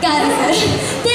感觉